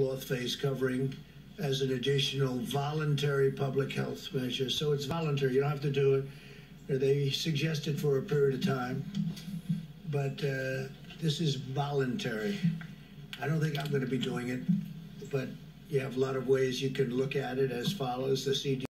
cloth face covering as an additional voluntary public health measure. So it's voluntary. You don't have to do it. They suggested for a period of time, but uh, this is voluntary. I don't think I'm going to be doing it, but you have a lot of ways you can look at it as follows. The CD